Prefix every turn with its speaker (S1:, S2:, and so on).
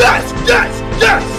S1: yes, yes, yes!